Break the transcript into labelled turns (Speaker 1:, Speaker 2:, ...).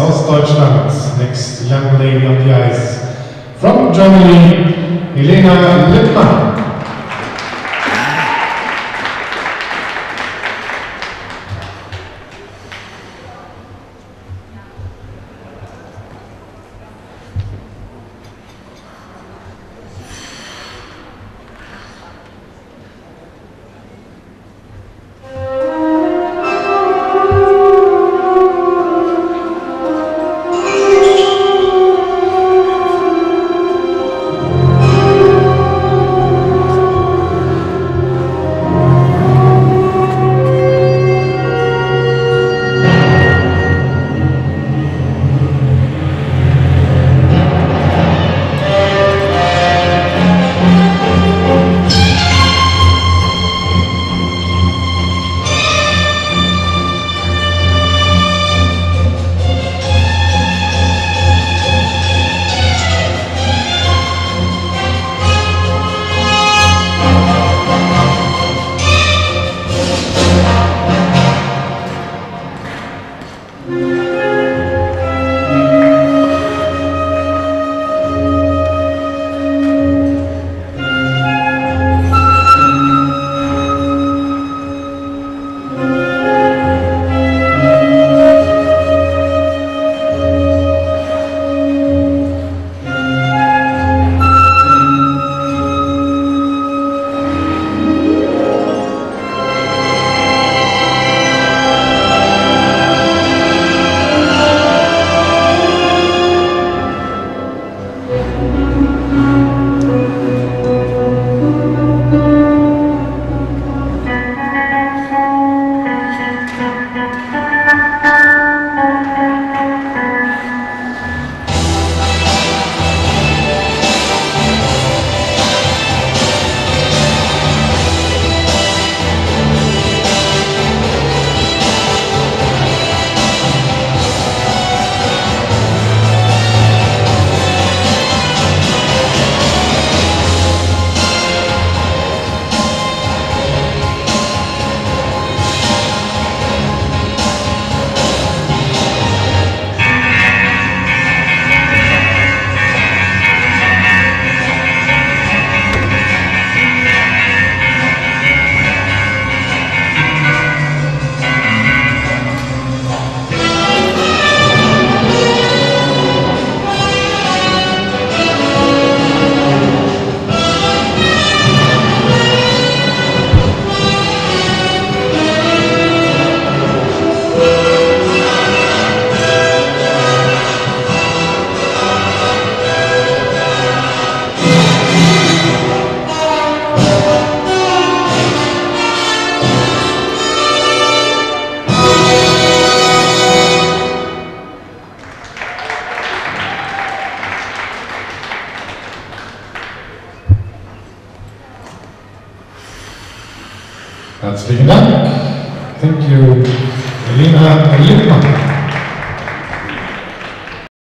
Speaker 1: aus Deutschland. Next young lady on the ice. From Germany, Elena Lippmann. Herzlichen Dank. Thank you, Elena Lippmann.